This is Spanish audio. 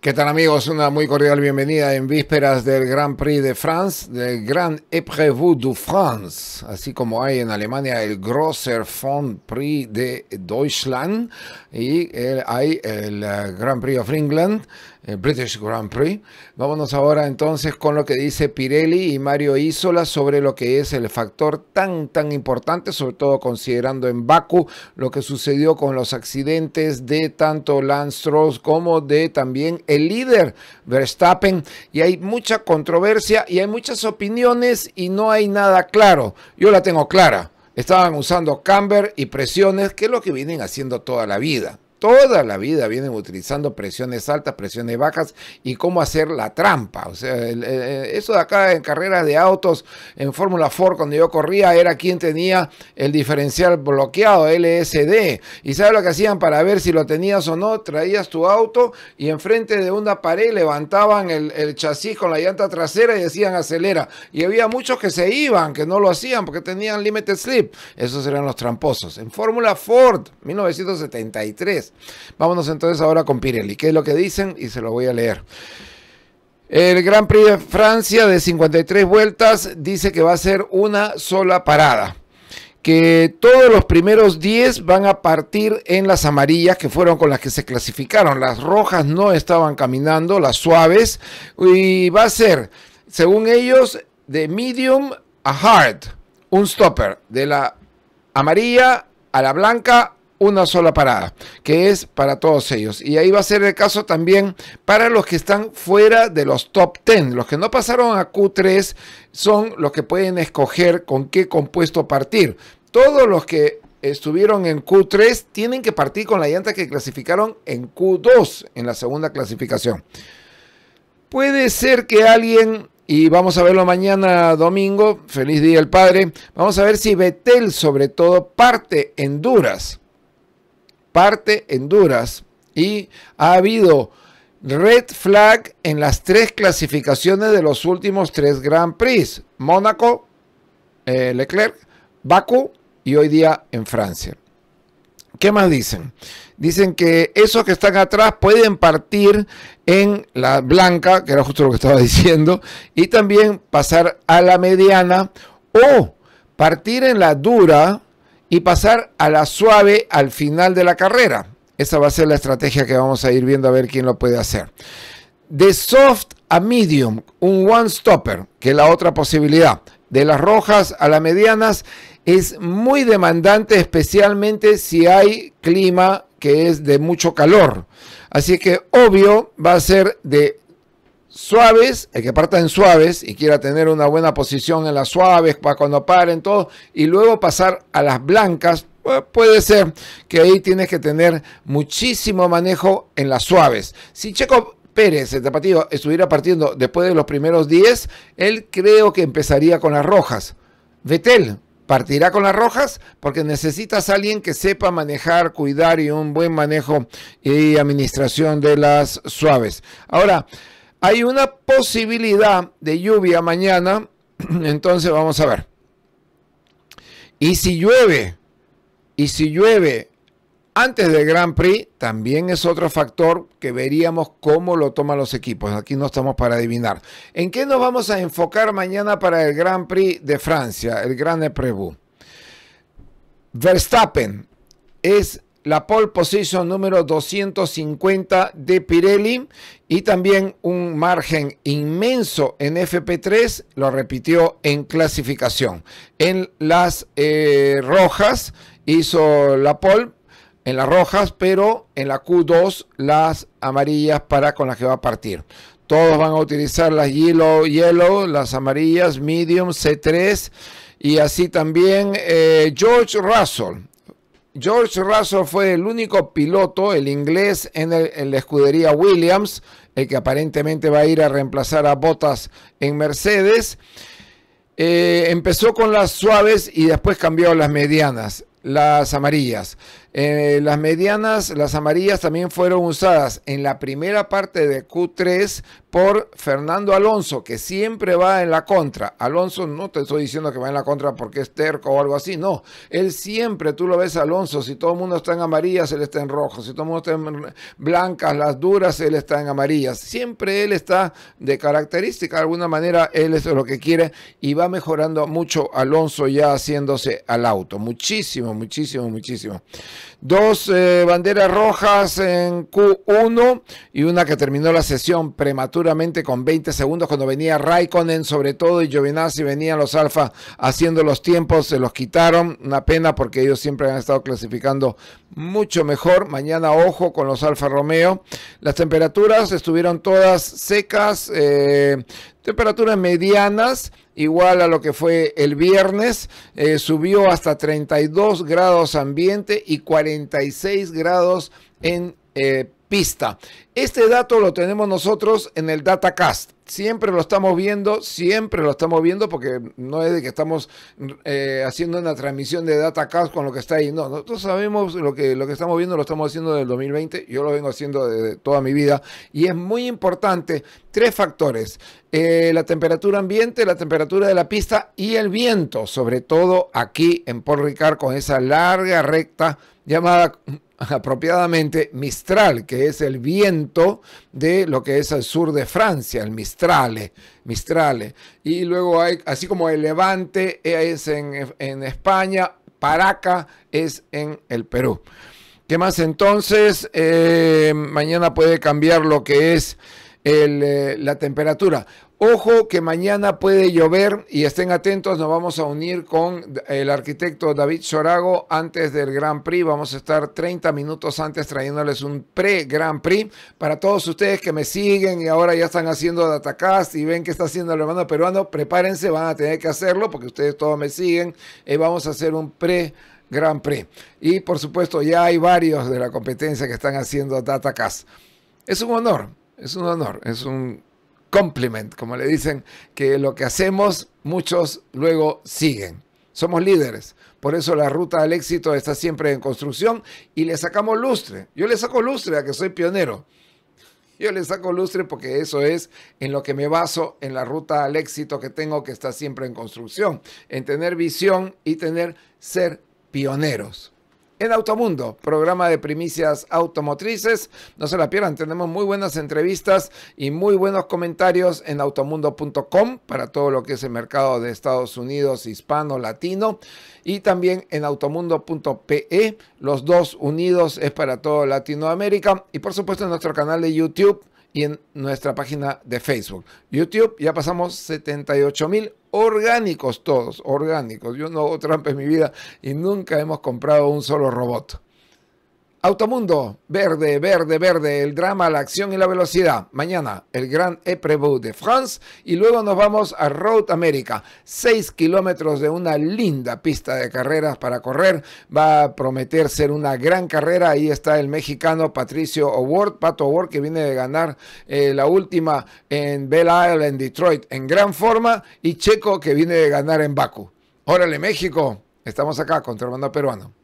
¿Qué tal amigos? Una muy cordial bienvenida en vísperas del Grand Prix de France, del Grand Épreuve du France, así como hay en Alemania el Grosser Fond Prix de Deutschland y hay el eh, Grand Prix of England, el British Grand Prix. Vámonos ahora entonces con lo que dice Pirelli y Mario Isola sobre lo que es el factor tan tan importante, sobre todo considerando en Baku lo que sucedió con los accidentes de tanto Lance Stroll como de también el líder Verstappen y hay mucha controversia y hay muchas opiniones y no hay nada claro. Yo la tengo clara. Estaban usando camber y presiones, que es lo que vienen haciendo toda la vida toda la vida vienen utilizando presiones altas, presiones bajas y cómo hacer la trampa. O sea, eso de acá en carreras de autos, en Fórmula 4, cuando yo corría, era quien tenía el diferencial bloqueado, LSD. Y ¿sabes lo que hacían para ver si lo tenías o no? Traías tu auto y enfrente de una pared levantaban el, el chasis con la llanta trasera y decían acelera. Y había muchos que se iban, que no lo hacían porque tenían limited slip. Esos eran los tramposos. En Fórmula Ford, 1973. Vámonos entonces ahora con Pirelli. ¿Qué es lo que dicen? Y se lo voy a leer. El Gran Prix de Francia de 53 vueltas dice que va a ser una sola parada. Que todos los primeros 10 van a partir en las amarillas que fueron con las que se clasificaron. Las rojas no estaban caminando, las suaves. Y va a ser, según ellos, de medium a hard. Un stopper. De la amarilla a la blanca una sola parada, que es para todos ellos. Y ahí va a ser el caso también para los que están fuera de los top 10. Los que no pasaron a Q3 son los que pueden escoger con qué compuesto partir. Todos los que estuvieron en Q3 tienen que partir con la llanta que clasificaron en Q2 en la segunda clasificación. Puede ser que alguien y vamos a verlo mañana domingo, feliz día el padre. Vamos a ver si Betel sobre todo parte en duras parte en duras y ha habido red flag en las tres clasificaciones de los últimos tres Grand Prix. Mónaco, eh, Leclerc, Baku y hoy día en Francia. ¿Qué más dicen? Dicen que esos que están atrás pueden partir en la blanca, que era justo lo que estaba diciendo, y también pasar a la mediana o partir en la dura, y pasar a la suave al final de la carrera. Esa va a ser la estrategia que vamos a ir viendo a ver quién lo puede hacer. De soft a medium, un one stopper, que es la otra posibilidad. De las rojas a las medianas es muy demandante, especialmente si hay clima que es de mucho calor. Así que obvio va a ser de suaves, el que parta en suaves y quiera tener una buena posición en las suaves para cuando paren todo, y luego pasar a las blancas, puede ser que ahí tienes que tener muchísimo manejo en las suaves. Si Checo Pérez, el tapatío, estuviera partiendo después de los primeros 10, él creo que empezaría con las rojas. Vettel partirá con las rojas porque necesitas a alguien que sepa manejar, cuidar y un buen manejo y administración de las suaves. Ahora, hay una posibilidad de lluvia mañana, entonces vamos a ver. Y si llueve, y si llueve antes del Grand Prix, también es otro factor que veríamos cómo lo toman los equipos. Aquí no estamos para adivinar. ¿En qué nos vamos a enfocar mañana para el Grand Prix de Francia, el Grand Prix? Verstappen es la pole position número 250 de Pirelli y también un margen inmenso en FP3, lo repitió en clasificación. En las eh, rojas hizo la pole, en las rojas, pero en la Q2 las amarillas para con las que va a partir. Todos van a utilizar las yellow, yellow las amarillas, medium, C3 y así también eh, George Russell George Russell fue el único piloto, el inglés, en, la escudería Williams, el que aparentemente va a ir a reemplazar a Bottas en Mercedes. Eh, empezó con las suaves y después cambió a las medianas, las amarillas. Eh, las medianas, las amarillas también fueron usadas en la primera parte de Q3 por Fernando Alonso, que siempre va en la contra. Alonso, no te estoy diciendo que va en la contra porque es terco o algo así, no. Él siempre, tú lo ves Alonso, si todo el mundo está en amarillas, él está en rojo. Si todo el mundo está en blancas, las duras, él está en amarillas. Siempre él está de característica, de alguna manera, él es lo que quiere y va mejorando mucho Alonso ya haciéndose al auto. Muchísimo, muchísimo, muchísimo. Dos eh, banderas rojas en Q1 y una que terminó la sesión prematuramente con 20 segundos cuando venía Raikkonen sobre todo y Giovinazzi venían los Alfa haciendo los tiempos, se los quitaron. Una pena porque ellos siempre han estado clasificando mucho mejor. Mañana ojo con los Alfa Romeo. Las temperaturas estuvieron todas secas, eh, temperaturas medianas igual a lo que fue el viernes, eh, subió hasta 32 grados ambiente y 46 grados en eh, pista. Este dato lo tenemos nosotros en el Datacast. Siempre lo estamos viendo, siempre lo estamos viendo porque no es de que estamos eh, haciendo una transmisión de Datacast con lo que está ahí. No, nosotros sabemos lo que, lo que estamos viendo, lo estamos haciendo desde el 2020. Yo lo vengo haciendo desde toda mi vida. Y es muy importante tres factores. Eh, la temperatura ambiente, la temperatura de la pista y el viento. Sobre todo aquí en Port Ricard con esa larga recta llamada apropiadamente Mistral, que es el viento de lo que es el sur de Francia, el Mistrale. Y luego hay, así como el Levante es en, España, Paraca es en el Perú. ¿Qué más entonces? Eh, mañana puede cambiar lo que es eh, la temperatura. Ojo que mañana puede llover y estén atentos, nos vamos a unir con el arquitecto David Sorago antes del Grand Prix. Vamos a estar 30 minutos antes trayéndoles un pre-Grand Prix. Para todos ustedes que me siguen y ahora ya están haciendo Datacast y ven que está haciendo el hermano peruano, prepárense, van a tener que hacerlo porque ustedes todos me siguen. y vamos a hacer un pre Grand Prix. Y por supuesto ya hay varios de la competencia que están haciendo Datacast. Es un honor, es un honor, es un compliment, como le dicen, que lo que hacemos muchos luego siguen. Somos líderes. Por eso la ruta al éxito está siempre en construcción y le sacamos lustre. Yo le saco lustre a que soy pionero. Yo le saco lustre porque eso es en lo que me baso en la ruta al éxito que tengo que está siempre en construcción, en tener visión y tener ser pioneros en Automundo, programa de primicias automotrices. No se la pierdan, tenemos muy buenas entrevistas y muy buenos comentarios en automundo.com para todo lo que es el mercado de Estados Unidos, hispano, latino. Y también en automundo.pe, los dos unidos es para todo Latinoamérica. Y por supuesto en nuestro canal de YouTube y en nuestra página de Facebook. YouTube ya pasamos 78 mil orgánicos todos, orgánicos. Yo no hago trampa en mi vida y nunca hemos comprado un solo robot. Automundo, verde, verde, verde, el drama, la acción y la velocidad. Mañana el Gran Épreuve de France y luego nos vamos a Road America. Seis kilómetros de una linda pista de carreras para correr. Va a prometer ser una gran carrera. Ahí está el mexicano Patricio O'Ward, Pato O'Ward, que viene de ganar eh, la última en Belle Isle, en Detroit, en gran forma. Y Checo, que viene de ganar en Baku. Órale, México. Estamos acá contra el mando peruano.